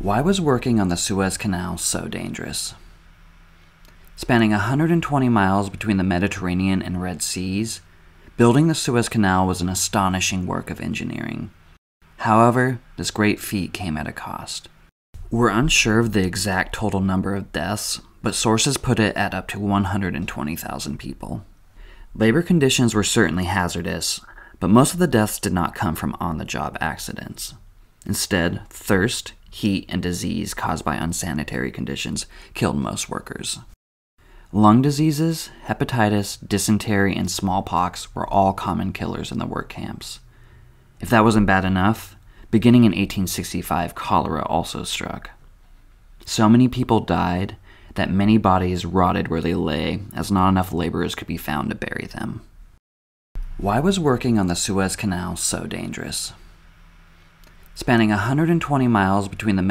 Why was working on the Suez Canal so dangerous? Spanning 120 miles between the Mediterranean and Red Seas, building the Suez Canal was an astonishing work of engineering. However, this great feat came at a cost. We're unsure of the exact total number of deaths, but sources put it at up to 120,000 people. Labor conditions were certainly hazardous, but most of the deaths did not come from on the job accidents. Instead, thirst, heat, and disease caused by unsanitary conditions killed most workers. Lung diseases, hepatitis, dysentery, and smallpox were all common killers in the work camps. If that wasn't bad enough, beginning in 1865, cholera also struck. So many people died that many bodies rotted where they lay, as not enough laborers could be found to bury them. Why was working on the Suez Canal so dangerous? Spanning 120 miles between the